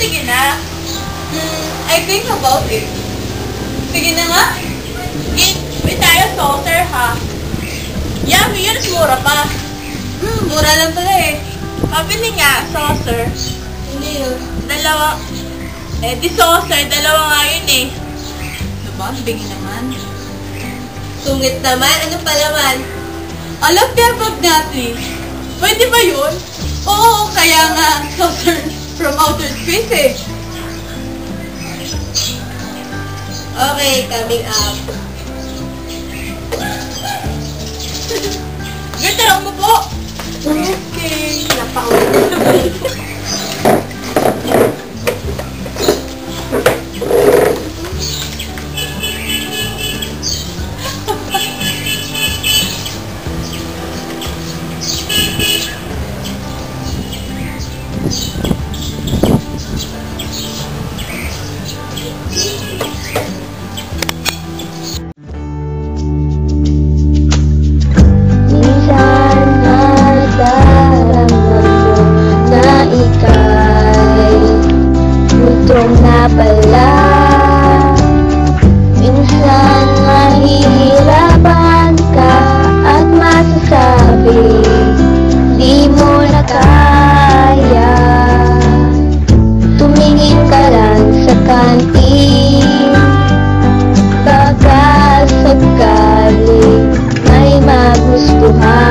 sige na. Hmm, I think about it. Sige na nga. May tayo saucer ha. Yummy, yun mura pa. Hmm, mura lang pala eh. Pabili nga, saucer. Hindi yun. Dalawa. Eh, di saucer, dalawa nga yun eh. Ano ba? Bigi naman. Sungit naman. Ano pa naman? Alam kaya Magnati. Pwede ba yun? Oo, kaya nga saucer eh. Okay, coming up. Ganda lang mo sa kantin. Baka sakaling may magustuhan